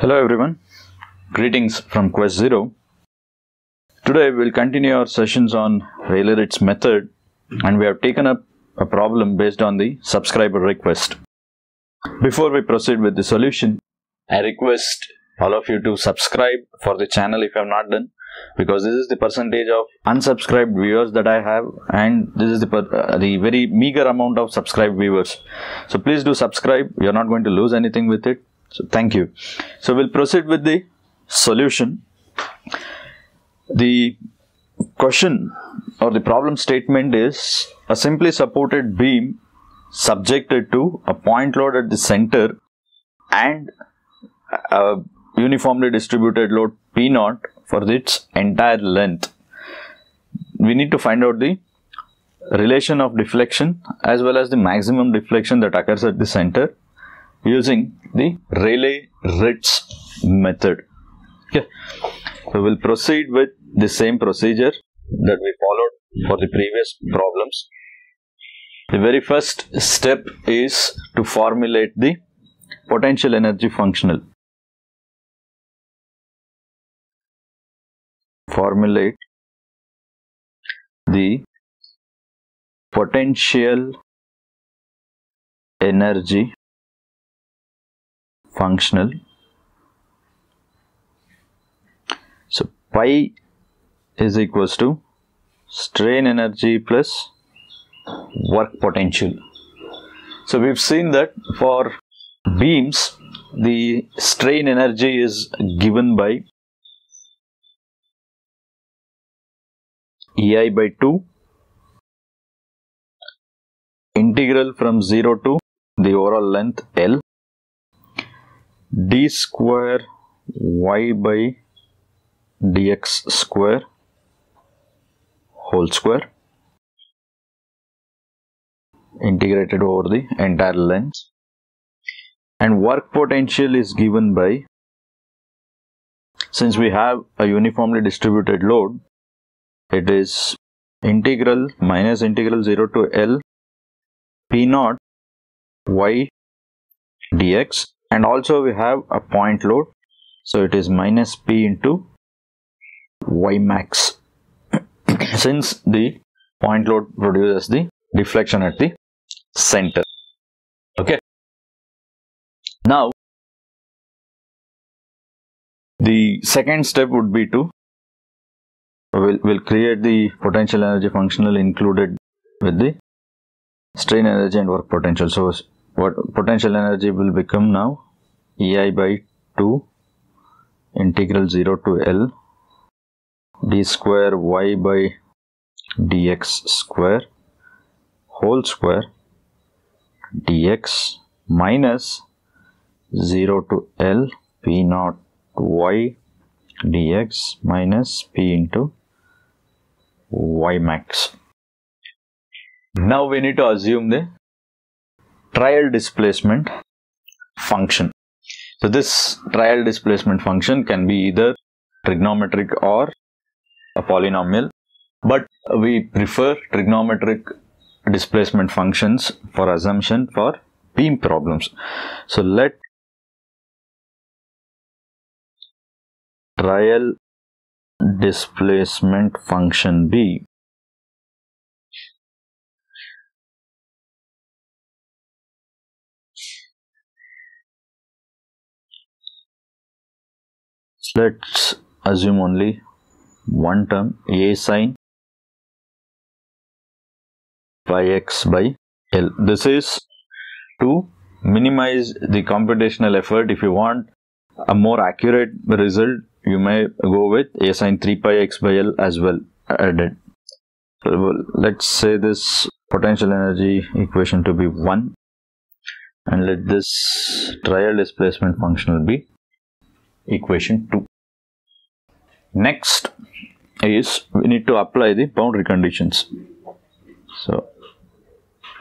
Hello everyone, greetings from Quest Zero. Today we'll continue our sessions on Rayleigh-Ritz method and we have taken up a problem based on the subscriber request. Before we proceed with the solution, I request all of you to subscribe for the channel if you have not done because this is the percentage of unsubscribed viewers that I have and this is the, uh, the very meager amount of subscribed viewers. So please do subscribe, you're not going to lose anything with it. So thank you. So we'll proceed with the solution. The question or the problem statement is a simply supported beam subjected to a point load at the center and a uniformly distributed load P naught for its entire length. We need to find out the relation of deflection as well as the maximum deflection that occurs at the center using the Rayleigh-Ritz method. Okay, so we'll proceed with the same procedure that we followed for the previous problems. The very first step is to formulate the potential energy functional. Formulate the potential energy functional. So pi is equals to strain energy plus work potential. So we've seen that for beams the strain energy is given by EI by 2 integral from 0 to the overall length L d square y by dx square whole square integrated over the entire length. And work potential is given by since we have a uniformly distributed load it is integral minus integral 0 to L P naught y dx and also we have a point load. So it is minus p into y max. Since the point load produces the deflection at the center. Okay. Now the second step would be to we'll, we'll create the potential energy functional included with the strain energy and work potential. So what potential energy will become now? Ei by 2 integral 0 to l d square y by dx square whole square dx minus 0 to l p naught y dx minus p into y max. Now we need to assume the trial displacement function. So this trial displacement function can be either trigonometric or a polynomial, but we prefer trigonometric displacement functions for assumption for beam problems. So let trial displacement function be let's assume only one term a sine pi x by L. This is to minimize the computational effort. If you want a more accurate result, you may go with a sine 3 pi x by L as well added. So let's say this potential energy equation to be 1 and let this trial displacement functional be equation 2. Next is we need to apply the boundary conditions. So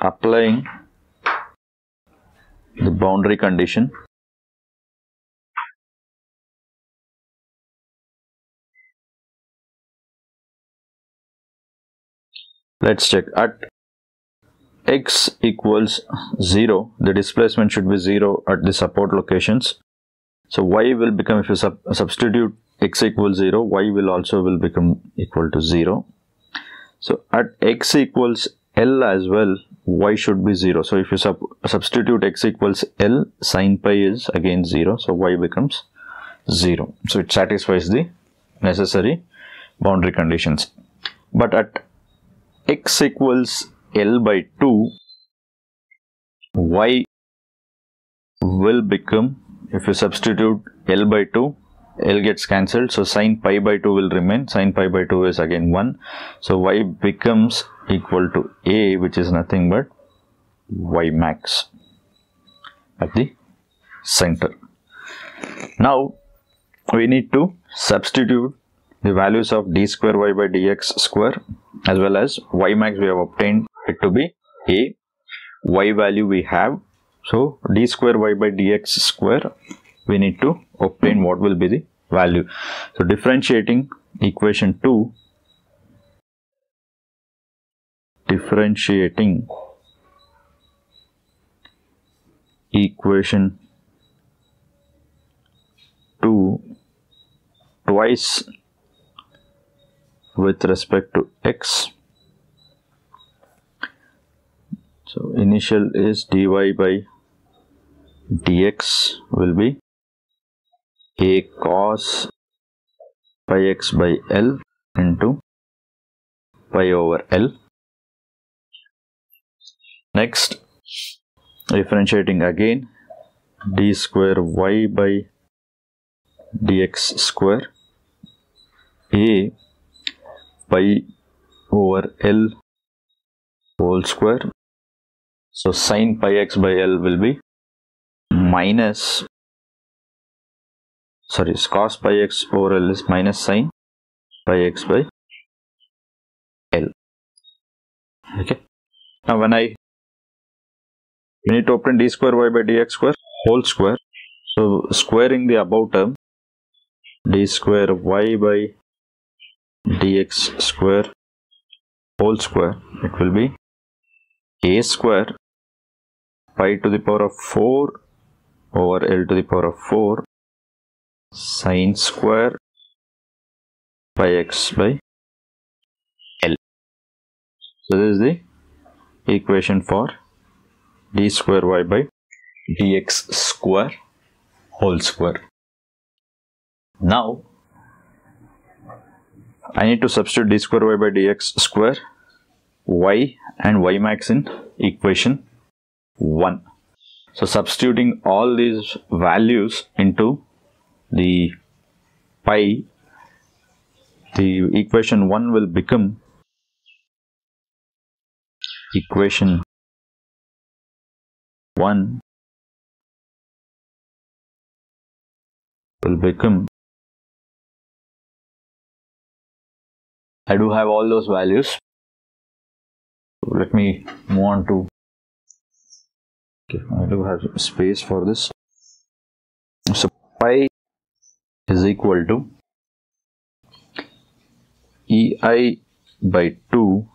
applying the boundary condition let's check at x equals 0 the displacement should be 0 at the support locations So y will become, if you sub substitute x equals 0, y will also will become equal to 0. So at x equals L as well, y should be 0. So if you sub substitute x equals L, sine pi is again 0. So y becomes 0. So it satisfies the necessary boundary conditions. But at x equals L by 2, y will become, if you substitute L by 2, L gets cancelled. So sine pi by 2 will remain. Sine pi by 2 is again 1. So y becomes equal to A which is nothing but y max at the center. Now we need to substitute the values of d square y by dx square as well as y max we have obtained it to be a y value we have so d square y by dx square we need to obtain what will be the value. So differentiating equation 2 differentiating equation 2 twice with respect to x so initial is dy by dx will be a cos pi x by L into pi over L. Next, differentiating again d square y by dx square a pi over L whole square. So sine pi x by L will be minus sorry cos pi x over L is minus sine pi x by L. Okay. Now when I we need to obtain d square y by dx square whole square so squaring the above term d square y by dx square whole square it will be a square pi to the power of 4 over L to the power of 4 sine square pi x by L. So this is the equation for d square y by dx square whole square. Now I need to substitute d square y by dx square y and y max in equation 1. So substituting all these values into the pi, the equation 1 will become equation 1 will become I do have all those values let me move on to okay, I do have space for this. So pi is equal to ei by 2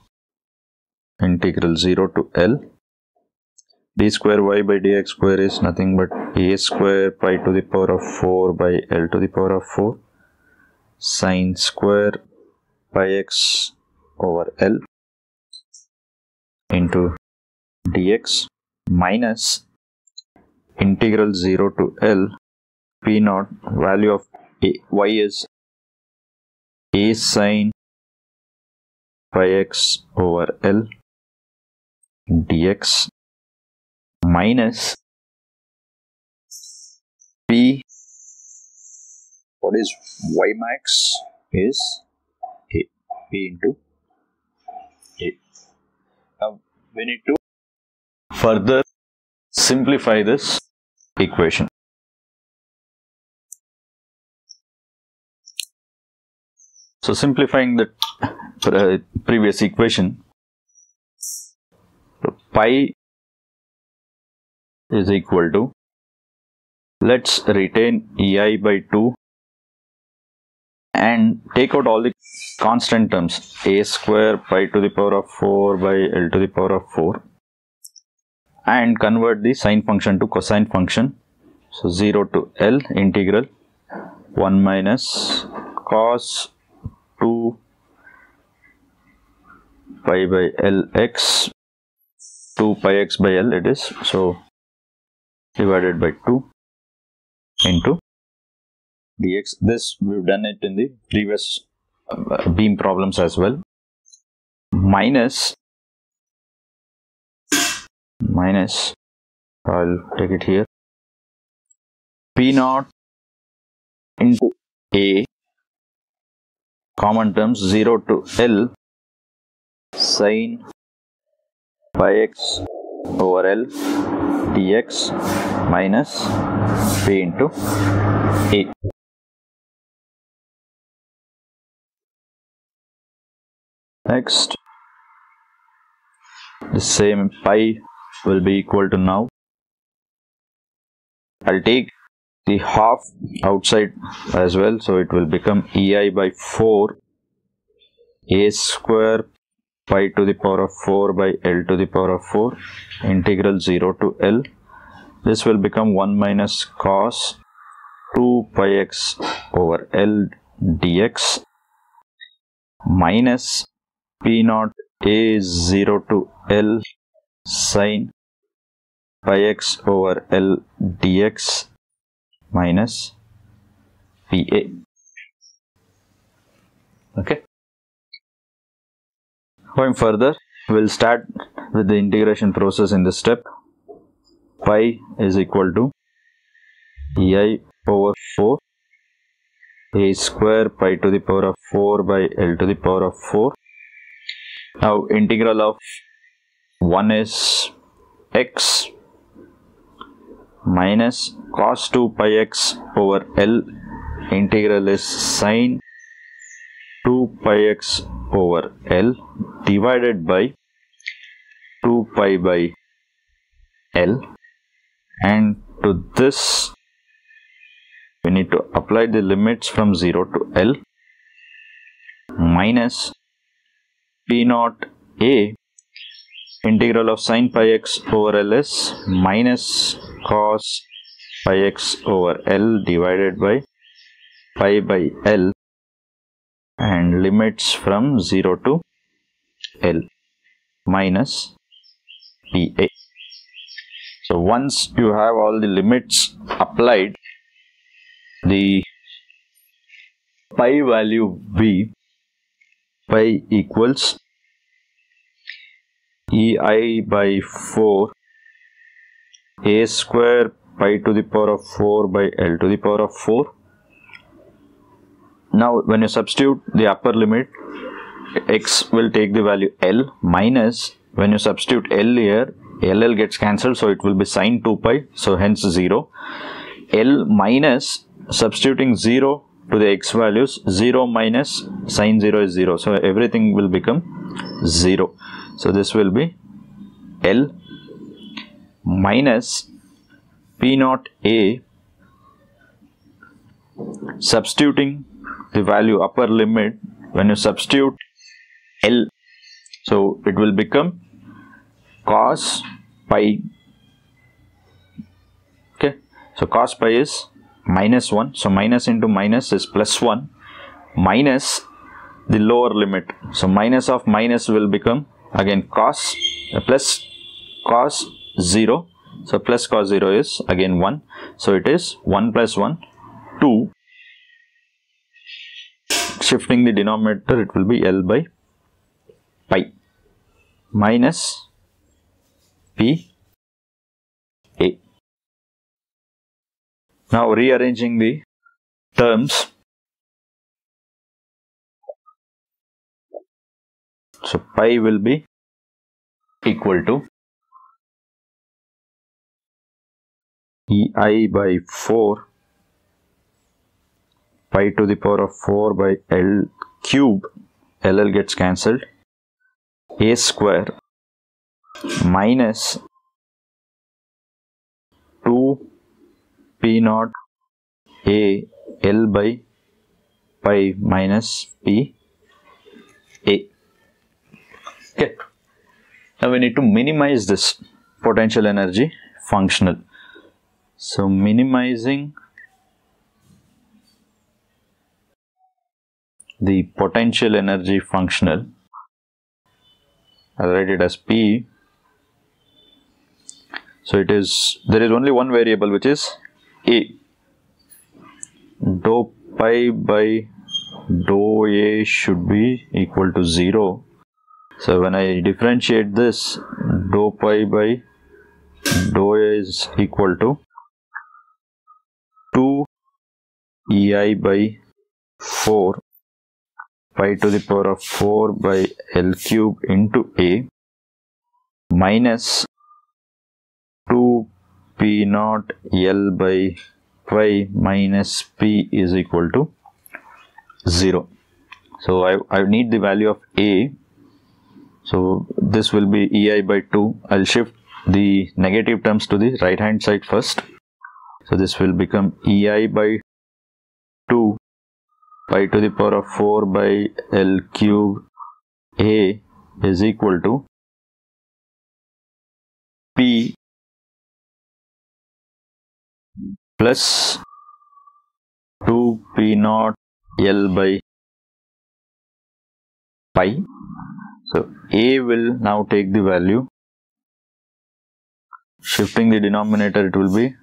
integral 0 to L. D square y by dx square is nothing but a square pi to the power of 4 by L to the power of 4 sine square pi x over L into dx minus integral 0 to L p naught value of a, y is a sine pi x over L dx minus p. What is y max is a p into a. Now we need to further simplify this equation. So simplifying the uh, previous equation, pi is equal to, let's retain ei by 2 and take out all the constant terms a square pi to the power of 4 by L to the power of 4 and convert the sine function to cosine function. So 0 to L integral 1 minus cos 2 pi by L x 2 pi x by L it is. So divided by 2 into dx. This we've done it in the previous uh, beam problems as well. Minus minus. I'll take it here. P naught into A. Common terms 0 to L. Sine pi x over L dx minus P into A. Next, the same pi will be equal to now. I'll take the half outside as well, so it will become EI by 4 a square pi to the power of 4 by L to the power of 4 integral 0 to L. This will become 1 minus cos 2 pi x over L dx minus P naught A 0 to L sine pi x over L dx minus PA. Okay. Going further, we'll start with the integration process in this step. Pi is equal to EI over 4 a square pi to the power of 4 by L to the power of 4. Now integral of 1 is x minus cos 2 pi x over L integral is sine 2 pi x over L divided by 2 pi by L. And to this we need to apply the limits from 0 to L minus P naught A integral of sine pi x over L is minus cos pi x over L divided by pi by L and limits from 0 to L minus PA. So once you have all the limits applied, the pi value V pi equals EI by 4 A square pi to the power of 4 by L to the power of 4 now when you substitute the upper limit x will take the value L minus when you substitute L here LL gets cancelled so it will be sine 2 pi so hence 0 L minus substituting 0 to the x values 0 minus sine 0 is 0 so everything will become 0 so this will be L minus P naught A substituting the value upper limit. When you substitute L so it will become cos pi okay? So cos pi is minus 1 so minus into minus is plus 1 minus the lower limit. So minus of minus will become again cos plus cos 0 so plus cos 0 is again 1 so it is 1 plus 1 2 shifting the denominator it will be L by pi minus P A. Now rearranging the terms. So pi will be equal to EI by 4 pi to the power of 4 by L cube LL gets cancelled. A square minus 2 p naught a L by pi minus p a. Okay. Now we need to minimize this potential energy functional So minimizing the potential energy functional, I'll write it as P. So it is, there is only one variable which is A. Dou pi by dou A should be equal to 0. So when I differentiate this, dou pi by dou A is equal to 2 ei by 4 pi to the power of 4 by L cube into A minus 2 P naught L by pi minus P is equal to 0. So I, I need the value of A. So this will be EI by 2. I'll shift the negative terms to the right hand side first. So this will become EI by 2 pi to the power of 4 by L cube A is equal to P plus 2 P naught L by pi. So A will now take the value. Shifting the denominator, it will be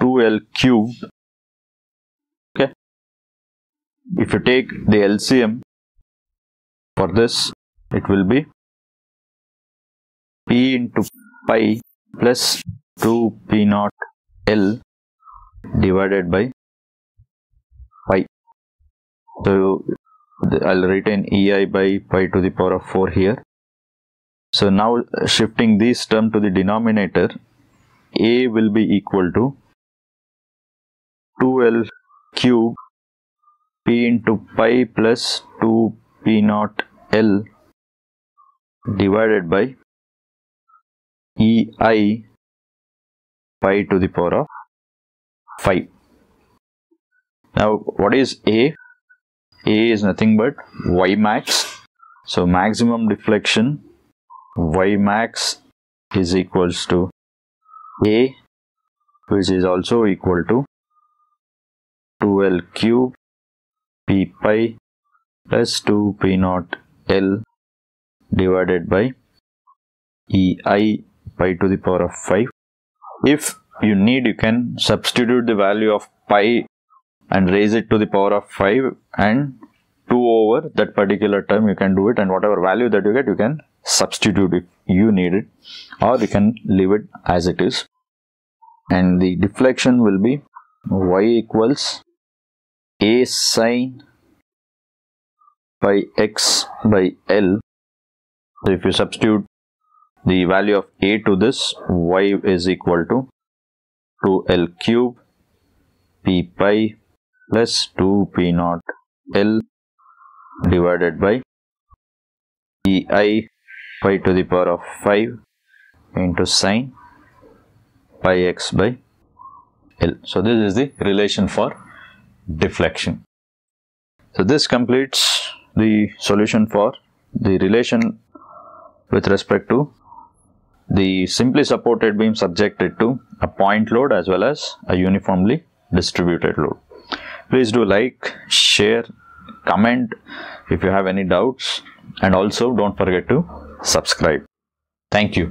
2L cubed. Okay. If you take the LCM for this, it will be P into pi plus 2 P naught L divided by pi. So I'll retain EI by pi to the power of 4 here. So now shifting this term to the denominator, A will be equal to 2L cube P into pi plus 2 P naught L divided by EI pi to the power of 5. Now what is A? A is nothing but Y max. So maximum deflection Y max is equals to A which is also equal to 2L cube P pi plus 2 P naught L divided by EI pi to the power of 5. If you need you can substitute the value of pi and raise it to the power of 5 and 2 over that particular term you can do it and whatever value that you get you can substitute if you need it or you can leave it as it is and the deflection will be y equals a sine pi x by L so if you substitute the value of a to this y is equal to 2l cube p pi plus 2 p naught L divided by EI pi to the power of 5 into sine pi x by L. So this is the relation for deflection. So this completes the solution for the relation with respect to the simply supported beam subjected to a point load as well as a uniformly distributed load. Please do like, share, comment if you have any doubts and also don't forget to subscribe. Thank you.